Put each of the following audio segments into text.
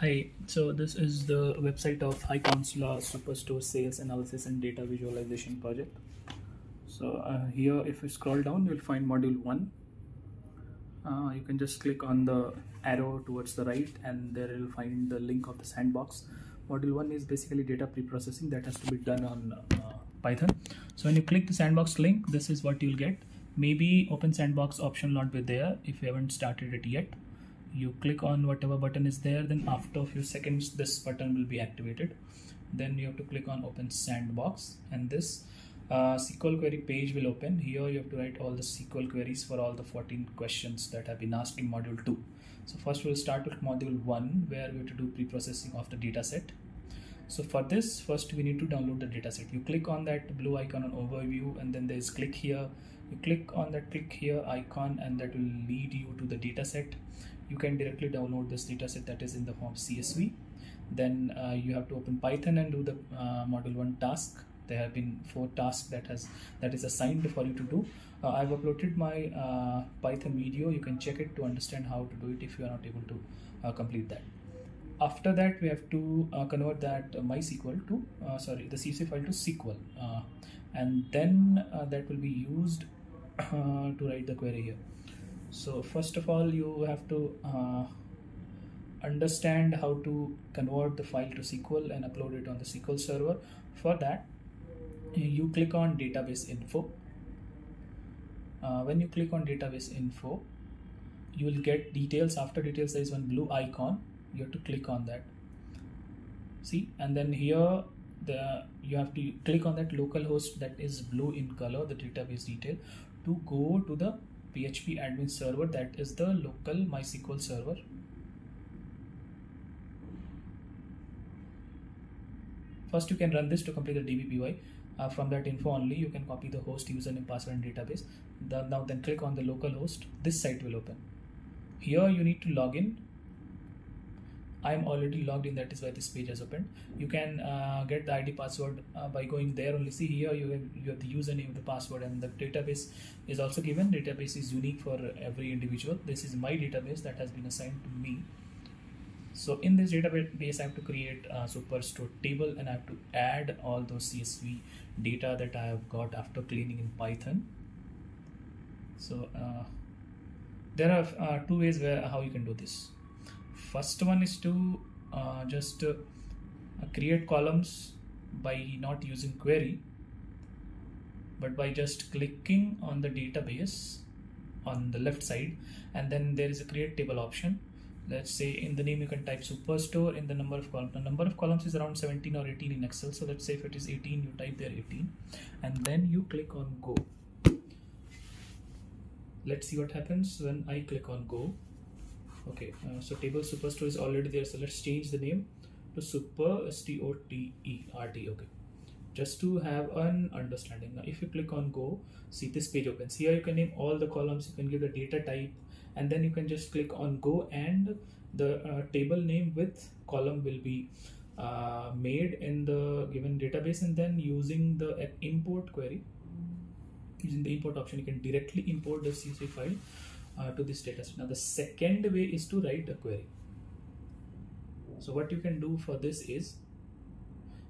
Hi, so this is the website of Hi Counselor Superstore Sales Analysis and Data Visualization Project. So uh, here, if you scroll down, you'll find module one. Uh, you can just click on the arrow towards the right and there you'll find the link of the sandbox. Module one is basically data pre-processing that has to be done on uh, Python. So when you click the sandbox link, this is what you'll get. Maybe open sandbox option not be there if you haven't started it yet you click on whatever button is there then after a few seconds this button will be activated. Then you have to click on open sandbox and this uh, SQL query page will open. Here you have to write all the SQL queries for all the 14 questions that have been asked in module 2 so first we'll start with module 1 where we have to do pre-processing of the dataset so for this first we need to download the dataset you click on that blue icon on overview and then there's click here you click on that click here icon and that will lead you to the dataset you can directly download this dataset that is in the form CSV. Then uh, you have to open Python and do the uh, module one task. There have been four tasks that has that is assigned for you to do. Uh, I've uploaded my uh, Python video. You can check it to understand how to do it if you are not able to uh, complete that. After that, we have to uh, convert that MySQL to sorry the CSV file to SQL, and then that will be used to write the query here. So first of all you have to uh, understand how to convert the file to SQL and upload it on the SQL server. For that you click on database info. Uh, when you click on database info you will get details after details there is one blue icon. You have to click on that. See? And then here the you have to click on that local host that is blue in color the database detail to go to the PHP admin server that is the local MySQL server. First you can run this to complete the DBPY. Uh, from that info only you can copy the host username password and database. The, now then click on the local host. This site will open. Here you need to log in I'm already logged in that is why this page has opened. You can uh, get the ID password uh, by going there only. See here you have, you have the username the password and the database is also given. Database is unique for every individual. This is my database that has been assigned to me. So in this database I have to create a superstore table and I have to add all those CSV data that I have got after cleaning in Python. So uh, there are uh, two ways where how you can do this first one is to uh, just uh, create columns by not using query but by just clicking on the database on the left side and then there is a create table option. Let's say in the name you can type superstore in the number of columns the number of columns is around 17 or 18 in excel. So let's say if it is 18 you type there 18 and then you click on go. Let's see what happens when i click on go okay uh, so table superstore is already there so let's change the name to super s-t-o-t-e-r-t okay. Just to have an understanding now if you click on go see this page opens. Here you can name all the columns you can give the data type and then you can just click on go and the uh, table name with column will be uh, made in the given database and then using the import query using the import option you can directly import the CSV file uh, to this data set. Now the second way is to write a query. So what you can do for this is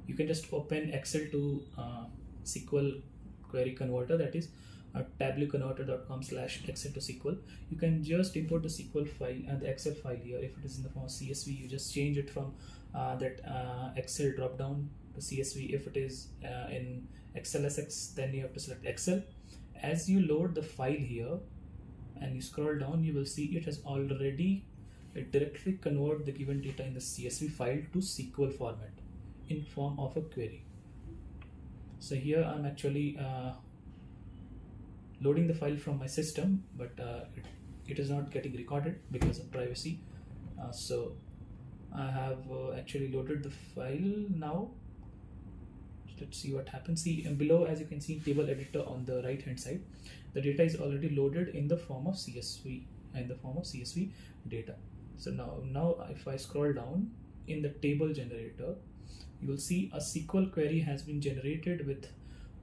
you can just open Excel to uh, SQL query converter that is uh, tableauconverter.com slash Excel to SQL. You can just import the SQL file and the Excel file here. If it is in the form of CSV, you just change it from uh, that uh, Excel drop down to CSV. If it is uh, in XLSX, then you have to select Excel. As you load the file here, and you scroll down you will see it has already directly convert the given data in the CSV file to SQL format in form of a query. So here I'm actually uh, loading the file from my system but uh, it, it is not getting recorded because of privacy. Uh, so I have uh, actually loaded the file now let's see what happens. See below as you can see table editor on the right hand side the data is already loaded in the form of CSV in the form of CSV data. So now now if I scroll down in the table generator you will see a SQL query has been generated with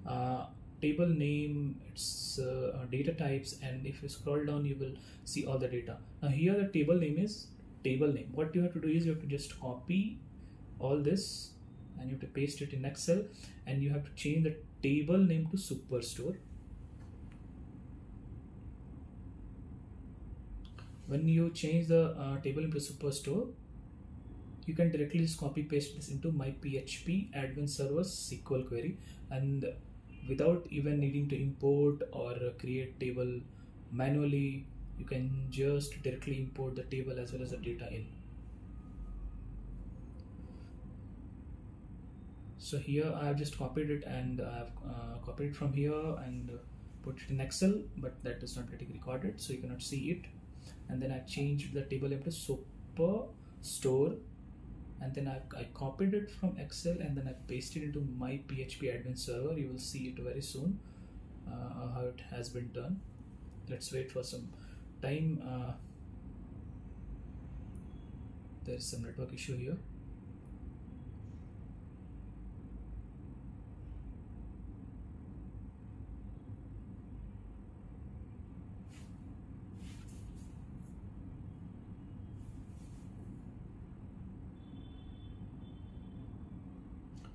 uh, table name its uh, data types and if you scroll down you will see all the data. Now here the table name is table name. What you have to do is you have to just copy all this and you have to paste it in excel and you have to change the table name to superstore. When you change the uh, table into superstore you can directly just copy paste this into my php admin server sql query and without even needing to import or create table manually you can just directly import the table as well as the data in so here I have just copied it and I have uh, copied it from here and put it in Excel but that is not getting recorded so you cannot see it. And then I changed the table name to super store and then I, I copied it from Excel and then I pasted it into my PHP admin server. You will see it very soon uh, how it has been done. Let's wait for some time uh, there is some network issue here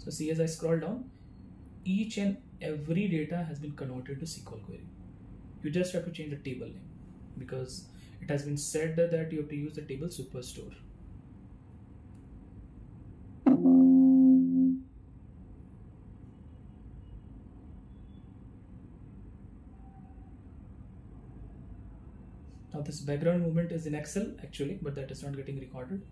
So see as I scroll down, each and every data has been converted to SQL query. You just have to change the table name because it has been said that you have to use the table superstore. Now this background movement is in Excel actually, but that is not getting recorded.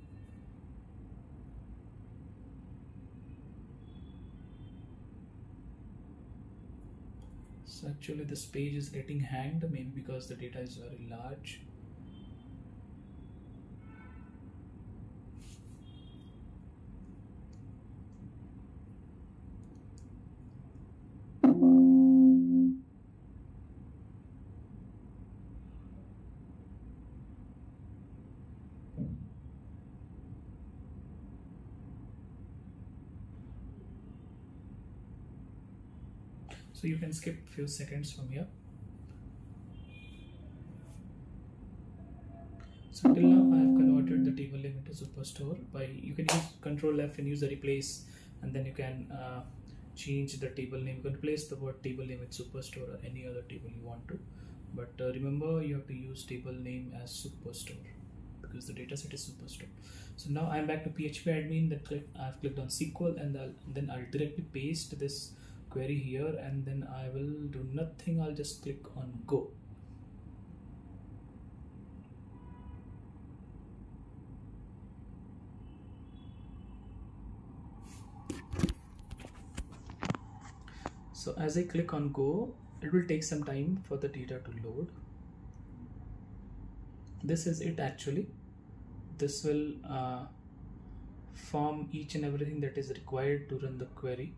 So actually this page is getting hanged maybe because the data is very large so you can skip few seconds from here. So till now I have converted the table name into superstore by you can use control F and use the replace and then you can uh, change the table name. You can replace the word table name with superstore or any other table you want to. But uh, remember you have to use table name as superstore because the dataset is superstore. So now I'm back to PHP admin that click I've clicked on SQL and I'll, then I'll directly paste this query here and then I will do nothing. I'll just click on go. So as I click on go it will take some time for the data to load. This is it actually. This will uh, form each and everything that is required to run the query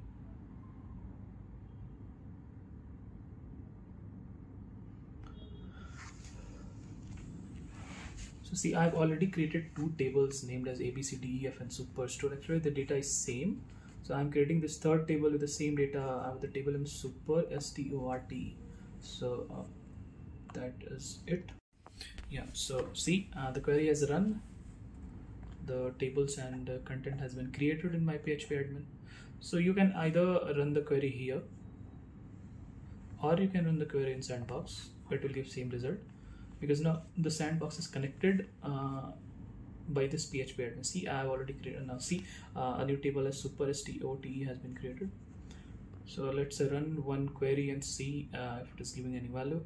So see, I've already created two tables named as A, B, C, D, E, F and Superstore. Actually, the data is same. So I'm creating this third table with the same data. I have the table name Super S T O R T. So uh, that is it. Yeah. So see, uh, the query has run. The tables and uh, content has been created in my PHP admin. So you can either run the query here, or you can run the query in Sandbox. It will give same result because now the sandbox is connected uh, by this PHP admin. See, I have already created now. See, uh, a new table as super stote has been created. So let's run one query and see uh, if it is giving any value.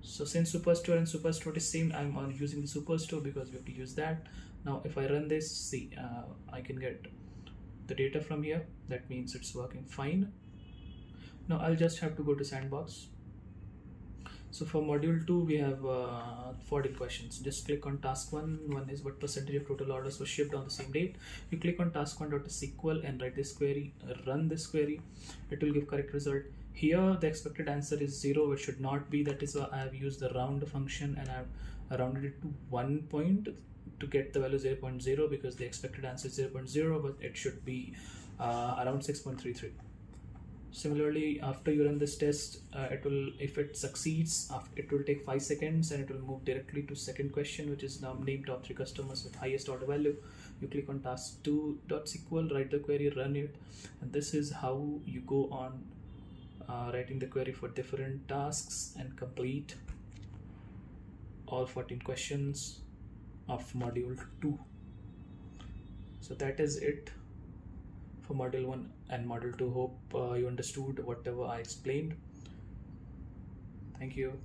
So since superstore and superstore is same, I'm on using the superstore because we have to use that. Now, if I run this, see, uh, I can get the data from here. That means it's working fine. Now I'll just have to go to sandbox so for module 2 we have uh, 14 questions. Just click on task 1 one is what percentage of total orders were shipped on the same date. You click on task 1.sql and write this query run this query. It will give correct result. Here the expected answer is 0 which should not be. That is why I have used the round function and I have rounded it to 1 point to get the value 0.0 because the expected answer is 0.0 but it should be uh, around 6.33 similarly after you run this test uh, it will if it succeeds it will take five seconds and it will move directly to second question which is now name top three customers with highest order value. You click on task2.sql write the query run it. And this is how you go on uh, writing the query for different tasks and complete all 14 questions of module 2 so that is it for module 1 and model 2 hope uh, you understood whatever i explained. Thank you